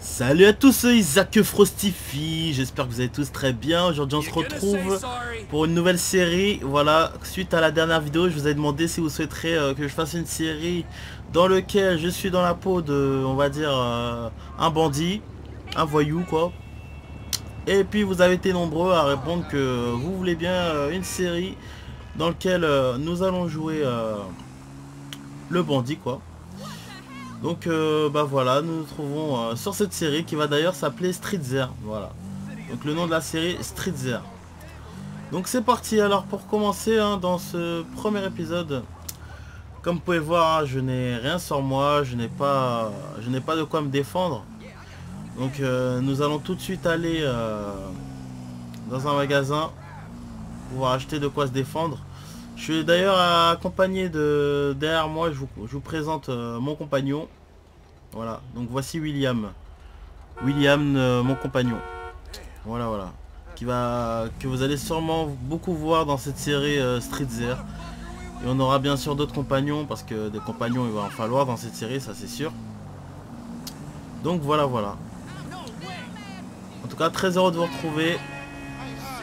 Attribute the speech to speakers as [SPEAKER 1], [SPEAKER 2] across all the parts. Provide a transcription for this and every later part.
[SPEAKER 1] Salut à tous, Isaac Frostify, j'espère que vous allez tous très bien. Aujourd'hui on se retrouve pour une nouvelle série. Voilà, suite à la dernière vidéo, je vous ai demandé si vous souhaiterez euh, que je fasse une série dans lequel je suis dans la peau de, on va dire, euh, un bandit, un voyou quoi. Et puis vous avez été nombreux à répondre que vous voulez bien euh, une série dans lequel nous allons jouer le bandit quoi. Donc euh, bah voilà, nous nous trouvons euh, sur cette série qui va d'ailleurs s'appeler Streetzer. Voilà. Donc le nom de la série Streetzer. Donc c'est parti alors pour commencer hein, dans ce premier épisode. Comme vous pouvez voir, hein, je n'ai rien sur moi, je n'ai pas je n'ai pas de quoi me défendre. Donc euh, nous allons tout de suite aller dans un magasin pour acheter de quoi se défendre. Je suis d'ailleurs accompagné de derrière moi, je vous, présente mon compagnon. Voilà, donc voici William. William, euh, mon compagnon. Voilà, voilà. Qui va, que vous allez sûrement beaucoup voir dans cette série euh, Street Zero. Et on aura bien sûr d'autres compagnons, parce que des compagnons il va en falloir dans cette série, ça c'est sûr. Donc voilà, voilà. En tout cas, très heureux de vous retrouver.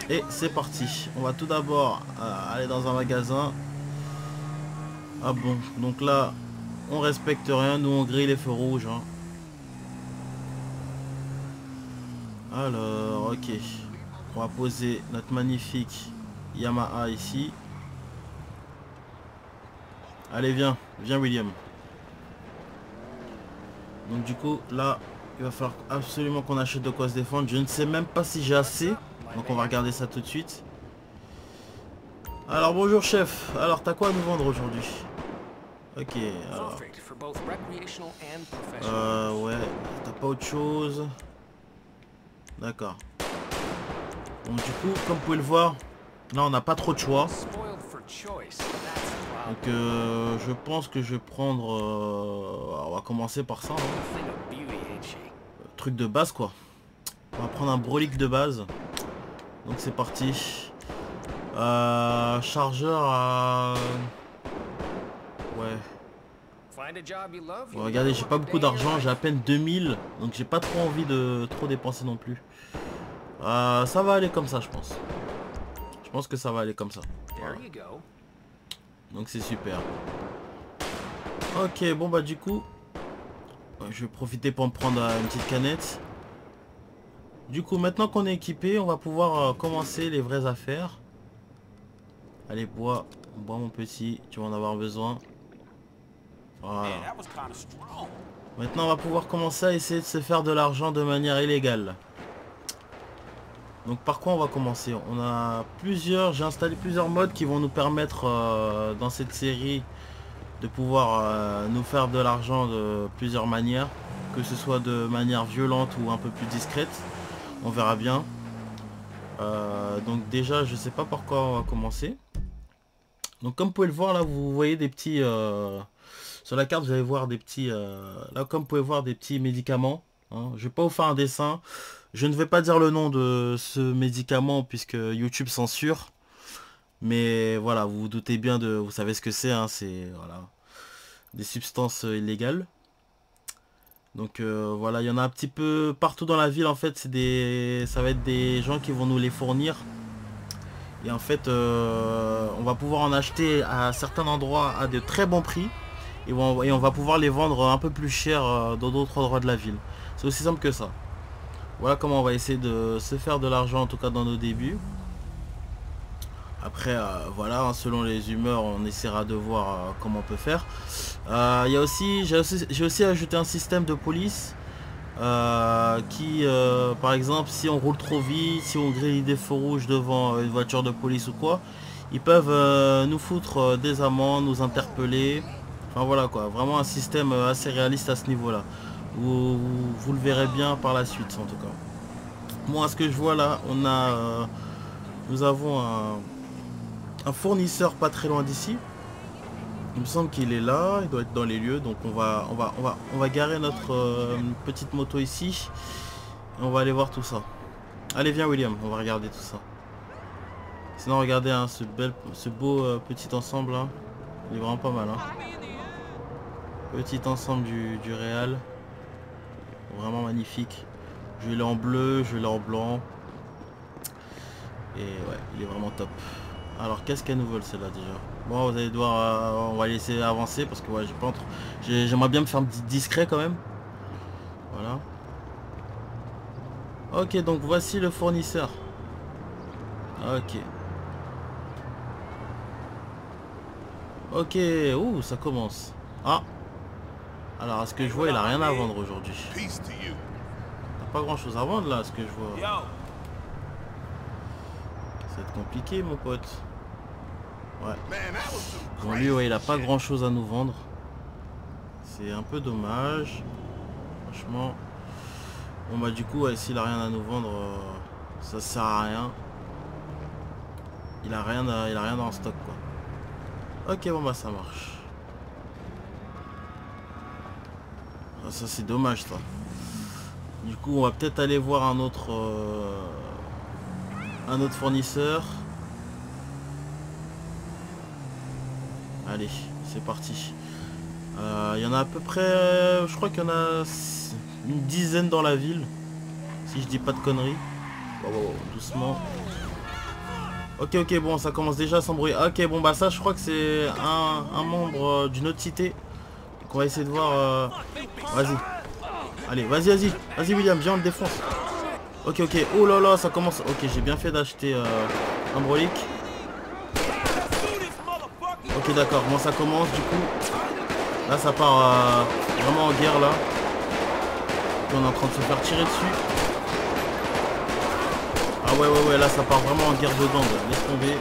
[SPEAKER 1] Et c'est parti. On va tout d'abord euh, aller dans un magasin. Ah bon, donc là, on respecte rien. Nous, on grille les feux rouges. Hein. Alors, ok. On va poser notre magnifique Yamaha ici. Allez, viens. Viens, William. Donc du coup, là, il va falloir absolument qu'on achète de quoi se défendre. Je ne sais même pas si j'ai assez. Donc on va regarder ça tout de suite. Alors bonjour chef, alors t'as quoi à nous vendre aujourd'hui? Ok, alors... Euh, ouais, t'as pas autre chose D'accord. Donc du coup, comme vous pouvez le voir, là on n'a pas trop de choix. Donc euh, je pense que je vais prendre... Euh, on va commencer par ça. Hein. Truc de base quoi. On va prendre un brolic de base. Donc c'est parti. Euh, chargeur à... Ouais. regardez, j'ai pas beaucoup d'argent, j'ai à peine 2000. Donc j'ai pas trop envie de trop dépenser non plus. Euh, ça va aller comme ça, je pense. Je pense que ça va aller comme ça. Donc c'est super. Ok, bon bah du coup, je vais profiter pour me prendre une petite canette. Du coup, maintenant qu'on est équipé, on va pouvoir euh, commencer les vraies affaires. Allez, bois. Bois, mon petit. Tu vas en avoir besoin. Voilà. Maintenant, on va pouvoir commencer à essayer de se faire de l'argent de manière illégale. Donc, par quoi on va commencer? On a plusieurs... J'ai installé plusieurs modes qui vont nous permettre, euh, dans cette série, de pouvoir euh, nous faire de l'argent de plusieurs manières. Que ce soit de manière violente ou un peu plus discrète on verra bien. Euh, donc déjà, je sais pas par quoi on va commencer. Donc comme vous pouvez le voir là, vous voyez des petits... Euh, sur la carte, vous allez voir des petits... Euh, là, comme vous pouvez voir des petits médicaments. Hein. Je vais pas vous faire un dessin. Je ne vais pas dire le nom de ce médicament puisque YouTube censure. Mais voilà, vous vous doutez bien de... Vous savez ce que c'est. Hein, c'est voilà, des substances illégales. Donc euh, voilà, il y en a un petit peu partout dans la ville en fait, des ça va être des gens qui vont nous les fournir. Et en fait, euh, on va pouvoir en acheter à certains endroits à de très bons prix. Et on, va pouvoir les vendre un peu plus cher euh, dans d'autres endroits de la ville. C'est aussi simple que ça. Voilà comment on va essayer de se faire de l'argent en tout cas dans nos débuts. Après, euh, voilà, hein, selon les humeurs, on essaiera de voir euh, comment on peut faire. Aussi, j'ai aussi, ajouté un système de police qui, par exemple, si on roule trop vite, si on grille des feux rouges devant une voiture de police ou quoi, ils peuvent nous foutre des amendes, nous interpeller. Voilà quoi, vraiment un système assez réaliste à ce niveau-là. Vous, vous, le verrez bien par la suite en tout cas. Moi, ce que je vois là, on a, nous avons un fournisseur pas très loin d'ici. Il me semble qu'il est là, il doit être dans les lieux, donc on va, on va, on va, on va garer notre euh, petite moto ici. Et on va aller voir tout ça. Allez viens William, on va regarder tout ça. Sinon regardez hein, ce, bel, ce beau euh, petit ensemble là. Il est vraiment pas mal. Hein. Petit ensemble du, du. Vraiment magnifique. Je l'ai en bleu, je l'ai en blanc. Et ouais, il est vraiment top. Alors qu'est-ce qu'elle nous vole celle-là déjà? Bon vous allez devoir euh, on va laisser avancer parce que ouais j'ai pas. J'aimerais bien me faire discret quand même. Voilà. Ok donc voici le fournisseur. Ok. Ok, ouh ça commence. Ah Alors à ce que je vois il a rien à vendre aujourd'hui. T'as pas grand chose à vendre là à ce que je vois. Ça va être compliqué mon pote. Ouais. Bon lui ouais il a pas grand chose à nous vendre. C'est un peu dommage. Franchement. Bon bah du coup ouais, s'il a rien à nous vendre, euh, ça sert à rien. Il a rien il a rien dans le stock quoi. Ok bon bah ça marche. Ah, ça c'est dommage ça. Du coup on va peut-être aller voir un autre euh, un autre fournisseur. Allez, c'est parti. Euh, il y en a à peu près, je crois qu'il y en a une dizaine dans la ville. Si je dis pas de conneries. doucement. Ok, ok, bon, ça commence déjà à s'embrouiller. Ok, bon, bah ça, je crois que c'est un, membre euh, d'une autre cité. On va essayer de voir... Euh, vas-y. Allez, vas-y, vas-y. Vas-y, William, viens, on le défonce. Ok, ok. Oh là là, ça commence... Ok, j'ai bien fait d'acheter un brolic. Ok d'accord, bon ça commence du coup. Là ça part euh, vraiment en guerre là. on est en train de se faire tirer dessus. Ah ouais ouais ouais là ça part vraiment en guerre de dents. Laisse tomber.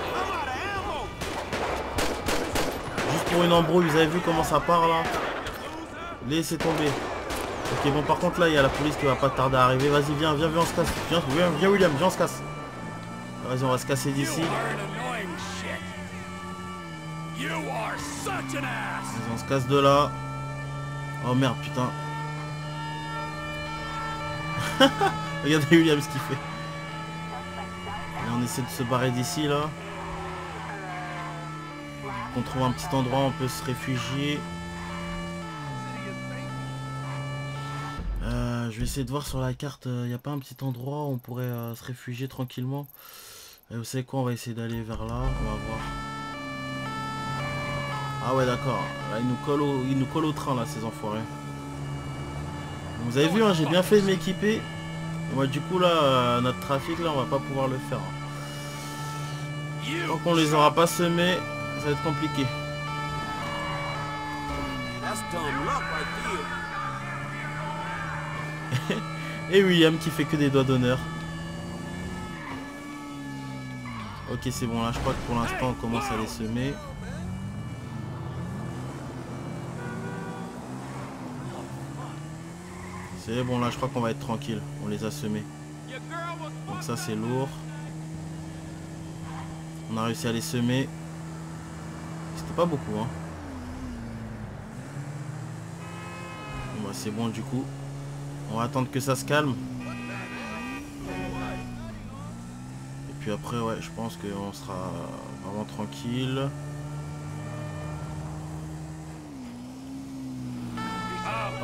[SPEAKER 1] Juste pour une embrouille, vous avez vu comment ça part là? Laissez tomber. Ok bon par contre là il y a la police qui va pas tarder à arriver. Vas-y viens, viens, viens on se casse. Viens, viens, viens William, viens on se casse. Vas-y on va se casser d'ici. On se casse de là. Oh merde, putain. Regardez William ce qu'il fait. Et on essaie de se barrer d'ici là. On trouve un petit endroit où on peut se réfugier. Je vais essayer de voir sur la carte, il euh, n'y a pas un petit endroit où on pourrait euh, se réfugier tranquillement. Et vous savez quoi, on va essayer d'aller vers là, on va voir. Ah ouais d'accord. Là ils nous collent au, nous collent au train là ces enfoirés. Vous avez vu hein, j'ai bien fait de m'équiper. Moi du coup là euh, notre trafic là on va pas pouvoir le faire. Tant qu'on les aura pas semés, ça va être compliqué. Et William qui fait que des doigts d'honneur. Ok c'est bon là je crois que pour l'instant on commence à les semer. C'est bon là je crois qu'on va être tranquille. On les a semés. Donc ça c'est lourd. On a réussi à les semer. C'était pas beaucoup hein. Bon, bah, c'est bon du coup. On va attendre que ça se calme. Et puis après ouais je pense qu'on sera vraiment tranquille.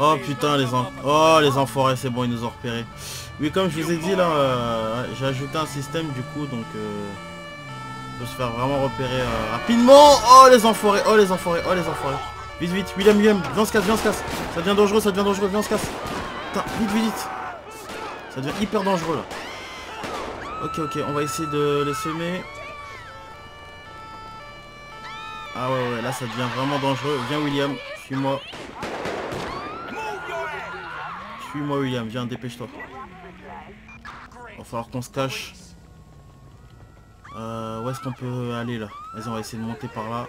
[SPEAKER 1] Oh putain les en... Oh les enfoirés c'est bon ils nous ont repéré. Oui comme je vous ai dit là euh, j'ai ajouté un système du coup donc euh, peut se faire vraiment repérer euh, rapidement. Oh les enfoirés, oh les enfoirés, oh les enfoirés. Vite vite, William William, viens on se casse, viens on se casse. Ça devient dangereux, ça devient dangereux, viens on se casse. Putain, vite vite vite. Ça devient hyper dangereux là. Ok ok, on va essayer de les semer. Ah ouais ouais là ça devient vraiment dangereux. Viens William, suis-moi. Suis-moi William, viens, dépêche-toi. Va falloir qu'on se cache. Euh, où est-ce qu'on peut aller là? Vas-y, on va essayer de monter par là.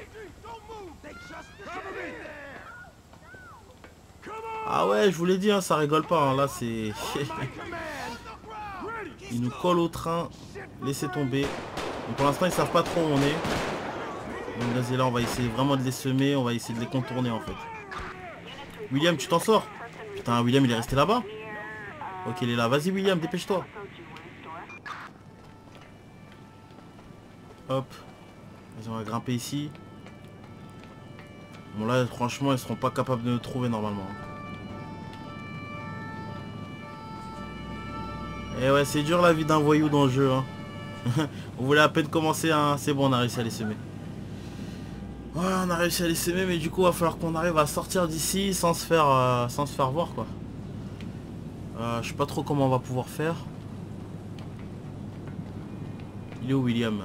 [SPEAKER 1] Ah ouais, je vous l'ai dit, hein, ça rigole pas. Hein, là, c'est... ils nous collent au train. Laissez tomber. pour l'instant, ils savent pas trop où on est. Donc vas-y, là, on va essayer vraiment de les semer. On va essayer de les contourner, en fait. William, tu t'en sors Putain, William, il est resté là-bas Ok, il est là. Vas-y, William, dépêche-toi. Hop. Vas-y, on va grimper ici. Bon, là, franchement, ils seront pas capables de nous trouver, normalement. Et ouais, c'est dur la vie d'un voyou dans le jeu. Hein. on voulait à peine commencer, hein. c'est bon, on a réussi à les semer. Ouais, on a réussi à les semer, mais du coup, il va falloir qu'on arrive à sortir d'ici sans se faire euh, sans se faire voir, quoi. Euh, je sais pas trop comment on va pouvoir faire. Il est où, William?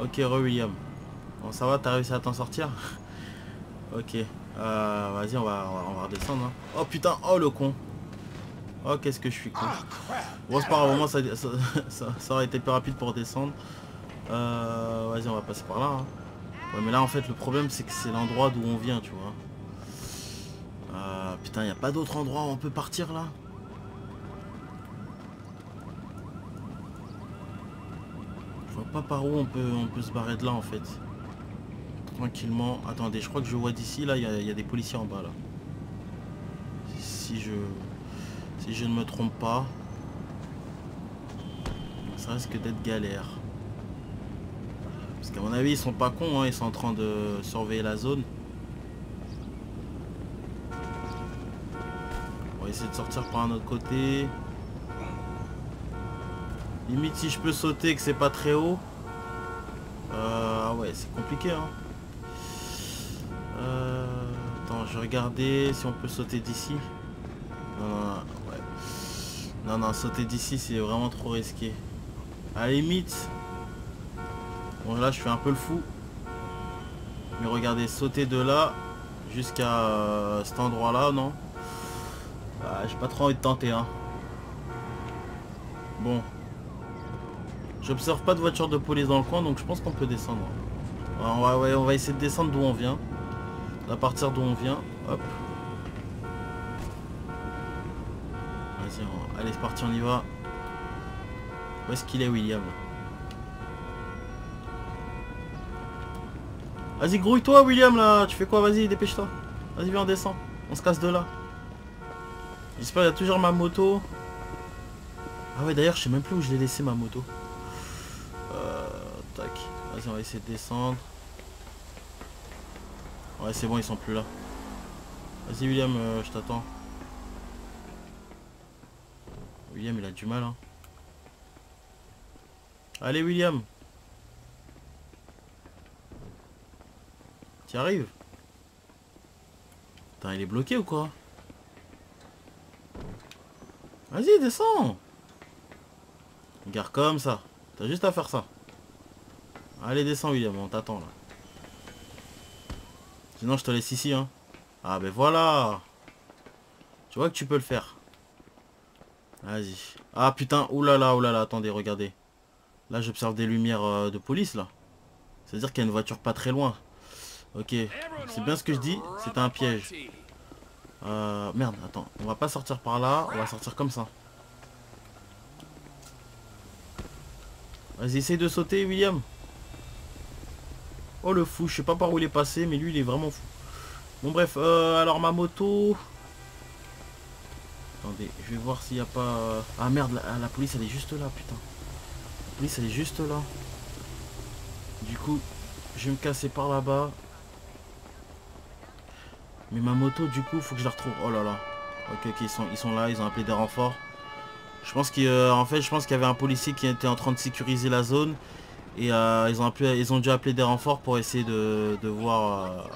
[SPEAKER 1] Ok, re-William. Bon, ça va, t'as réussi à t'en sortir? Ok. Euh, Vas-y, on va, on va, redescendre. Hein. Oh putain, oh le con. Oh, qu'est-ce que je suis con. Bon, c'est pas grave, moment, ça, ça, aurait été plus rapide pour descendre. Euh, Vas-y, on va passer par là. Hein. Ouais, mais là, en fait, le problème, c'est que c'est l'endroit d'où on vient, tu vois. Euh, putain, il a pas d'autre endroit où on peut partir, là? Je vois pas par où on peut, on peut se barrer de là, en fait. Tranquillement. Attendez, je crois que je vois d'ici, là, il y, y, a des policiers en bas, là. Si je... Si je ne me trompe pas. Ça risque d'être galère. Parce qu'à mon avis, ils sont pas cons, hein. ils sont en train de surveiller la zone. On va essayer de sortir par un autre côté. Limite si je peux sauter que c'est pas très haut. Euh, ouais, c'est compliqué hein. Euh, attends, je vais regarder si on peut sauter d'ici. Sauter d'ici, c'est vraiment trop risqué. À la limite... Bon, là, je fais un peu le fou. Mais regardez, sauter de là jusqu'à euh, cet endroit-là, non? Bah, J'ai pas trop envie de tenter, hein. Bon. J'observe pas de voiture de police dans le coin, donc je pense qu'on peut descendre. On va, on va essayer de descendre d'où on vient. À partir d'où on vient. Hop. Allez, c'est parti, on y va. Où est-ce qu'il est, William Vas-y, grouille-toi, William, là. Tu fais quoi? Vas-y, dépêche-toi. Vas-y, viens, on descend. On se casse de là. J'espère qu'il y a toujours ma moto. Ah ouais, d'ailleurs, je sais même plus où je l'ai laissé, ma moto. Euh, tac. Vas-y, on va essayer de descendre. Ouais, c'est bon, ils sont plus là. Vas-y, William, euh, je t'attends. William, il a du mal. Hein. Allez, William. Tu arrives? Putain, il est bloqué ou quoi? Vas-y, descends. Garde comme ça. T'as juste à faire ça. Allez, descends, William. On t'attend, là. Sinon, je te laisse ici, hein. Ah, ben voilà. Tu vois que tu peux le faire. Vas-y. Ah putain, oulala, oulala, attendez, regardez. Là, j'observe des lumières euh, de police, là. C'est-à-dire qu'il y a une voiture pas très loin. Ok, c'est bien ce que je dis, c'est un piège. Euh, merde, attends, on va pas sortir par là, on va sortir comme ça. Vas-y, essaye de sauter, William. Oh le fou, je sais pas par où il est passé, mais lui il est vraiment fou. Bon bref, euh, alors ma moto... Attendez, je vais voir s'il n'y a pas... Euh, ah merde, la, police elle est juste là, putain. La police elle est juste là. Du coup, je vais me casser par là-bas. Mais ma moto, du coup, faut que je la retrouve. Oh là là. Ok, ok, ils sont, ils sont là, ils ont appelé des renforts. Je pense qu'en euh, fait, je pense qu'il y avait un policier qui était en train de sécuriser la zone. Et euh, ils, ont appelé, ils ont dû appeler des renforts pour essayer de, voir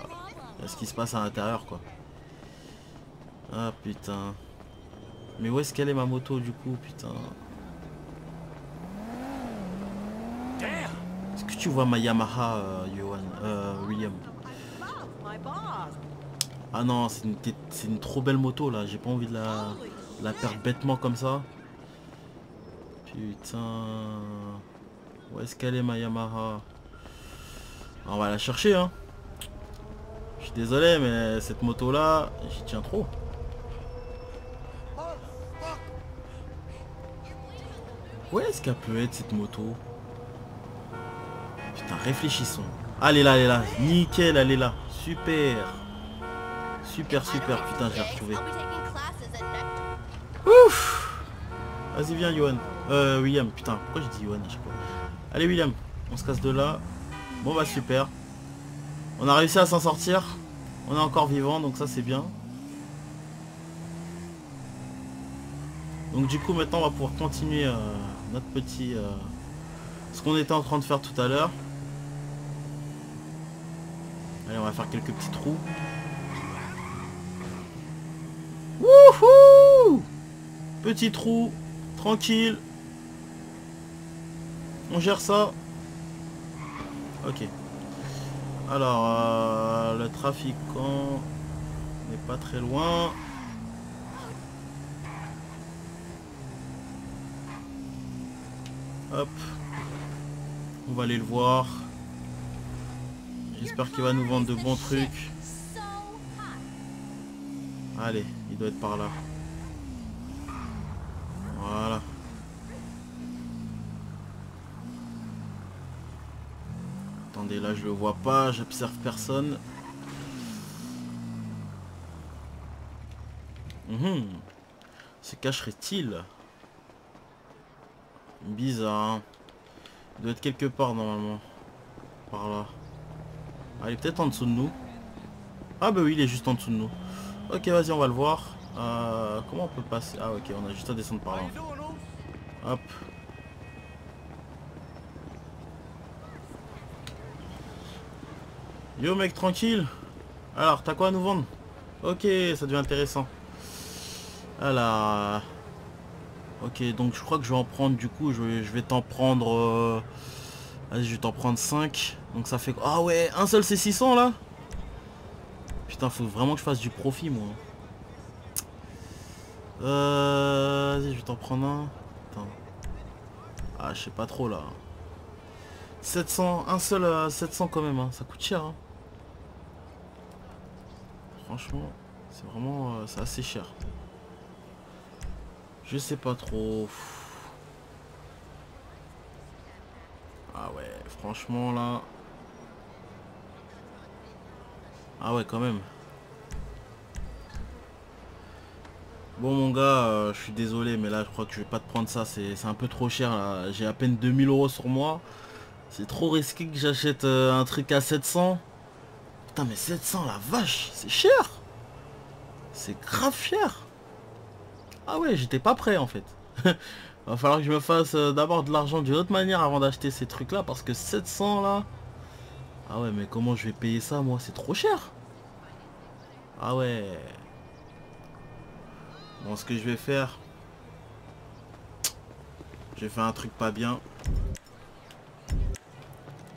[SPEAKER 1] ce qui se passe à l'intérieur, quoi. Ah, putain. Mais où est-ce qu'elle est ma moto du coup, putain Est-ce que tu vois ma Yamaha, euh, euh, William? Ah non, c'est une, trop belle moto là, j'ai pas envie de la, la perdre bêtement comme ça. Putain... Où est-ce qu'elle est ma Yamaha? On va la chercher hein. Je suis désolé mais cette moto là, j'y tiens trop. Peut être cette moto Putain, réfléchissons. Allez là, elle est là. Nickel, elle est là. Super. Super, super. Putain, j'ai retrouvé. Ouf Vas-y, viens, Johan. Euh, William. Putain, pourquoi je dis Johan à chaque fois? Allez, William. On se casse de là. Bon, bah, super. On a réussi à s'en sortir. On est encore vivant, donc ça, c'est bien. Donc du coup maintenant on va pouvoir continuer euh, notre petit... euh, ce qu'on était en train de faire tout à l'heure. Allez on va faire quelques petits trous. Wouhou Petit trou, tranquille. On gère ça. Ok. Alors, euh, le trafiquant n'est pas très loin. Hop. On va aller le voir. J'espère qu'il va nous vendre de bons trucs. Allez, il doit être par là. Voilà. Attendez, là je le vois pas, j'observe personne. Mhm. Se cacherait-il? Bizarre. hein. Il doit être quelque part normalement. Par là. Ah, il est peut-être en dessous de nous. Ah bah oui, il est juste en dessous de nous. Ok, vas-y, on va le voir. Euh, comment on peut passer? Ah ok, on a juste à descendre par là. Hop. Yo mec, tranquille. Alors, t'as quoi à nous vendre? Ok, ça devient intéressant. Alors... Ok, donc je crois que je vais en prendre du coup, je vais, je vais t'en prendre... euh, Vas-y, je vais t'en prendre 5. Donc ça fait... Ah ouais, un seul c'est 600 là Putain, faut vraiment que je fasse du profit moi. Euh... Vas-y, je vais t'en prendre un. Ah, je sais pas trop là. 700, un seul euh, 700 quand même, hein. ça coûte cher. hein. Franchement, c'est vraiment... euh, c'est assez cher. Je sais pas trop. Ah ouais, franchement là... Ah ouais, quand même. Bon mon gars, euh, je suis désolé, mais là je crois que je vais pas te prendre ça, c'est un peu trop cher. J'ai à peine 2000 euros sur moi. C'est trop risqué que j'achète euh, un truc à 700. Putain mais 700 la vache, c'est cher. C'est grave cher. Ah ouais, j'étais pas prêt en fait. Va falloir que je me fasse euh, d'abord de l'argent d'une autre manière avant d'acheter ces trucs là parce que 700 là... Ah ouais mais comment je vais payer ça moi? C'est trop cher. Ah ouais. Bon ce que je vais faire... J'ai fait un truc pas bien.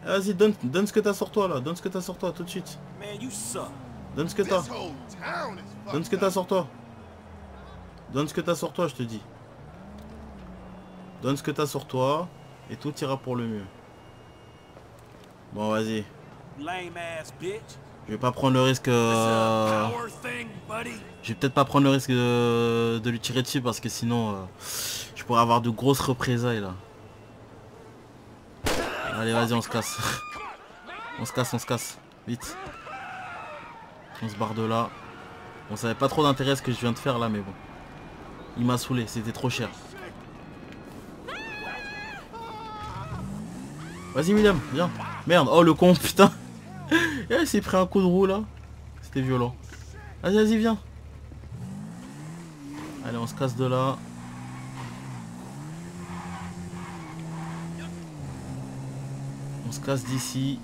[SPEAKER 1] Ah, Vas-y, donne, donne ce que t'as sur toi là, donne ce que t'as sur toi tout de suite. Donne ce que t'as. Donne ce que t'as sur toi. Donne ce que t'as sur toi, je te dis. Donne ce que t'as sur toi et tout ira pour le mieux. Bon, vas-y. Je vais pas prendre le risque. Euh. Je vais peut-être pas prendre le risque de, de lui tirer dessus parce que sinon, euh, je pourrais avoir de grosses représailles là. Allez, vas-y, on se casse. on se casse, on se casse. Vite. On se barre de là. On savait pas trop d'intérêt ce que je viens de faire là, mais bon. Il m'a saoulé, c'était trop cher. Vas-y, William, viens. Merde, oh le con, putain. Eh, il s'est pris un coup de roue là. C'était violent. Vas-y, vas-y, viens. Allez, on se casse de là. On se casse d'ici.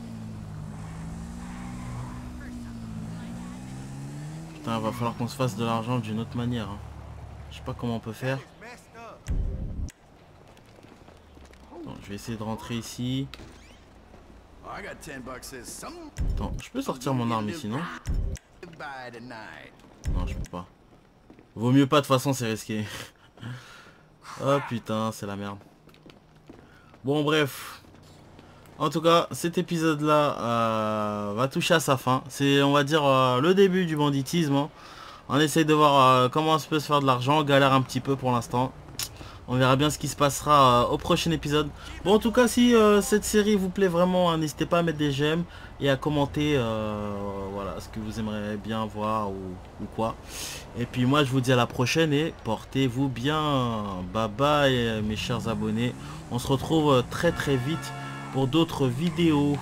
[SPEAKER 1] Putain, va falloir qu'on se fasse de l'argent d'une autre manière. hein. Je sais pas comment on peut faire. Je vais essayer de rentrer ici.
[SPEAKER 2] I got 10 bucks says some
[SPEAKER 1] Attends, je peux sortir mon arme ici, non? Non, je peux pas. Vaut mieux pas, de toute façon, c'est risqué. oh putain, c'est la merde. Bon, bref. En tout cas, cet épisode-là euh, va toucher à sa fin. C'est, on va dire, euh, le début du banditisme. hein. On essaye de voir euh, comment on peut se faire de l'argent. Galère un petit peu pour l'instant. On verra bien ce qui se passera euh, au prochain épisode. Bon, en tout cas, si euh, cette série vous plaît vraiment, hein, n'hésitez pas à mettre des j'aime et à commenter voilà, ce que vous aimeriez bien voir ou, ou quoi. Et puis moi, je vous dis à la prochaine et portez-vous bien. Bye bye, mes chers abonnés. On se retrouve très très vite pour d'autres vidéos.